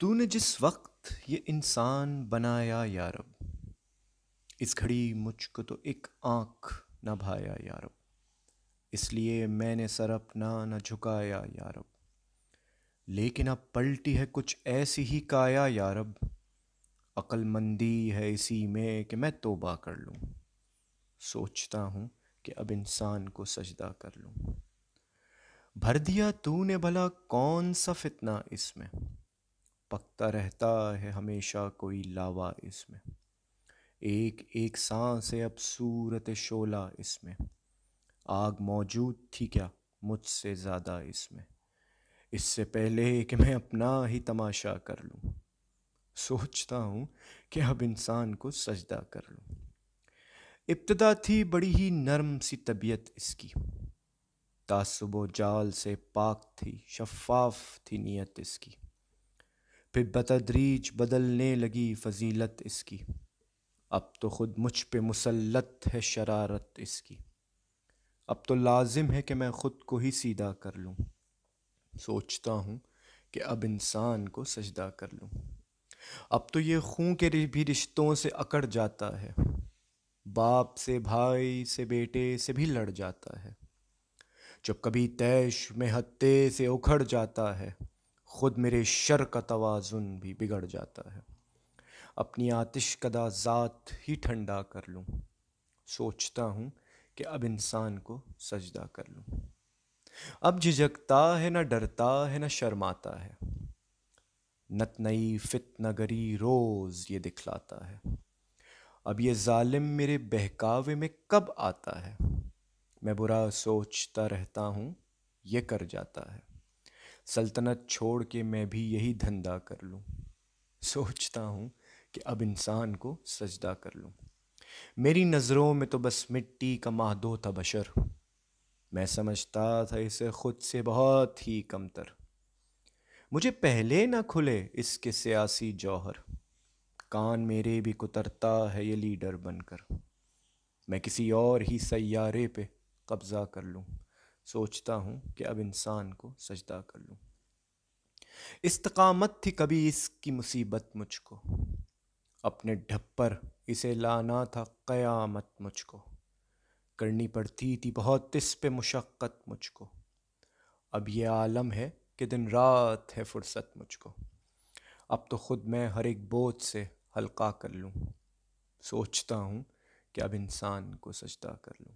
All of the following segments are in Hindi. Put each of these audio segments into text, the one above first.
तूने जिस वक्त ये इंसान बनाया यारब इस घड़ी मुझको तो एक आँख न भाया यारब इसलिए मैंने सर अपना न झुकाया यारब लेकिन अब पलटी है कुछ ऐसी ही काया यारब अक्लमंदी है इसी में कि मैं तोबा कर लूँ। सोचता हूँ कि अब इंसान को सजदा कर लूँ। भर दिया तूने भला कौन सा फितना इसमें? पकता रहता है हमेशा कोई लावा इसमें। एक एक सांस है अब सूरत शोला इसमें। आग मौजूद थी क्या मुझसे ज़्यादा इसमें? इससे पहले कि मैं अपना ही तमाशा कर लूँ। सोचता हूँ कि अब इंसान को सजदा कर लूँ। इब्तदा थी बड़ी ही नरम सी तबीयत इसकी। तासुब जाल से पाक थी, शफाफ थी नीयत इसकी। फिर बतदरीज बदलने लगी फजीलत इसकी। अब तो ख़ुद मुझ पे मुसलत है शरारत इसकी। अब तो लाजिम है कि मैं ख़ुद को ही सीधा कर लूँ। सोचता हूँ कि अब इंसान को सजदा कर लूँ। अब तो ये खून के भी रिश्तों से अकड़ जाता है। बाप से, भाई से, बेटे से भी लड़ जाता है। जब कभी तैश में हत्ते से उखड़ जाता है। ख़ुद मेरे शर का तोज़ुन भी बिगड़ जाता है। अपनी आतिश कदा ज़ात ही ठंडा कर लूँ। सोचता हूँ कि अब इंसान को सजदा कर लूँ। अब झिझकता है, ना डरता है, ना शर्माता है। नत नई फित नगरी रोज़ ये दिखलाता है। अब ये जालिम मेरे बहकावे में कब आता है? मैं बुरा सोचता रहता हूँ, ये कर जाता है। सल्तनत छोड़ के मैं भी यही धंधा कर लूँ। सोचता हूँ कि अब इंसान को सजदा कर लूँ। मेरी नज़रों में तो बस मिट्टी का माहदो था बशर मैं समझता था इसे खुद से बहुत ही कमतर। मुझे पहले ना खुले इसके सियासी जौहर। कान मेरे भी कुतरता है ये लीडर बनकर। मैं किसी और ही सैारे पे कब्ज़ा कर लूँ। सोचता हूँ कि अब इंसान को सजदा कर लूँ। इस्तकामत थी कभी इसकी मुसीबत मुझको। अपने ढप्पर इसे लाना था क़यामत मुझको। करनी पड़ती थी बहुत इस पे मुशक्क़त मुझको। अब ये आलम है कि दिन रात है फुर्सत मुझको। अब तो ख़ुद मैं हर एक बोझ से हल्का कर लूँ। सोचता हूँ कि अब इंसान को सजदा कर लूँ।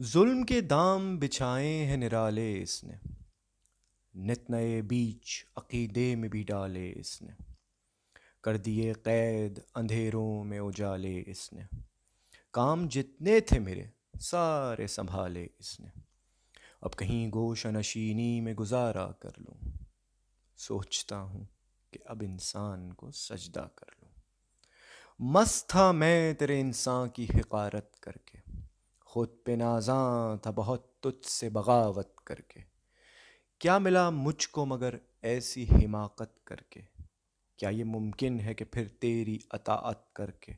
जुल्म के दाम बिछाए हैं निराले इसने। नित नए बीच अकीदे में भी डाले इसने। कर दिए कैद अंधेरों में उजाले इसने। काम जितने थे मेरे, सारे संभाले इसने। अब कहीं गोश नशीनी में गुजारा कर लूँ। सोचता हूँ कि अब इंसान को सजदा कर लूँ। मस्त था मैं तेरे इंसान की हिकारत करके। खुद पे नाजा था बहुत तुझ से बगावत करके। क्या मिला मुझको मगर ऐसी हिमाकत करके? क्या ये मुमकिन है कि फिर तेरी अताअत करके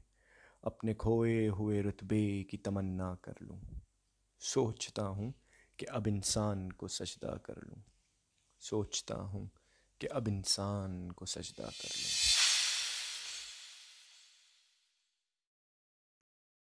अपने खोए हुए रुतबे की तमन्ना कर लूँ? सोचता हूँ कि अब इंसान को सजदा कर लूँ। सोचता हूँ कि अब इंसान को सजदा कर लूँ।